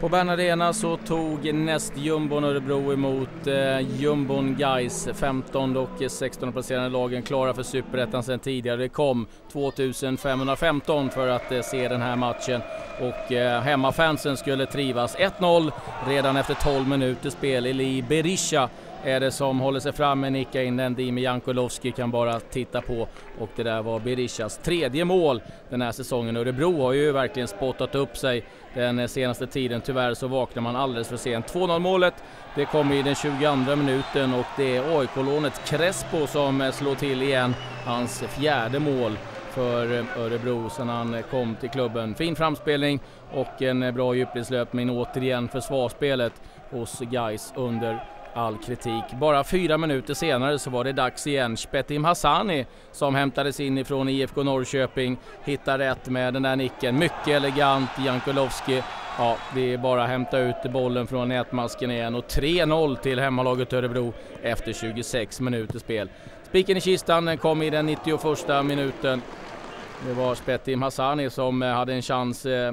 På Bern Arena så tog nästjumbon Örebro emot eh, jumbon Gais 15 och 16 placerade lagen klara för Superettan sedan tidigare. Det kom 2515 för att eh, se den här matchen och eh, hemmafansen skulle trivas. 1-0 redan efter 12 minuter spel. Eli Berisha är det som håller sig framme, nickar nicka in den. Dimi Jankulovski kan bara titta på och det där var Berishas tredje mål den här säsongen. Örebro har ju verkligen spottat upp sig den senaste tiden. Tyvärr så vaknar man alldeles för sent. 2-0 målet det kommer i den 22 minuten och det är AIK-lånet Crespo som slår till igen. Hans fjärde mål för Örebro sedan han kom till klubben. Fin framspelning och en bra djupledslöpning. Återigen försvarsspelet hos Gais under all kritik. Bara fyra minuter senare så var det dags igen. Spetim Hassani som hämtades in ifrån IFK Norrköping hittar rätt med den där nicken. Mycket elegant. Jankulovski Ja, det är bara att hämta ut bollen från nätmasken igen och 3-0 till hemmalaget Örebro efter 26 minuters spel. Spiken i kistan kom i den 91 minuten. Det var Spetim Hassani som eh, hade en chans eh,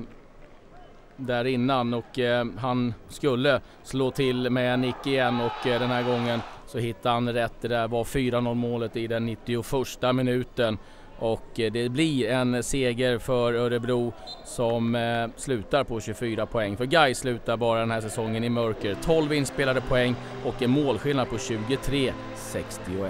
där innan och eh, han skulle slå till med en nick igen och eh, den här gången så hittade han rätt. Det där var 4-0 målet i den 91 minuten och eh, det blir en seger för Örebro som eh, slutar på 24 poäng. För Gais slutar bara den här säsongen i mörker. 12 inspelade poäng och en målskillnad på 23-61.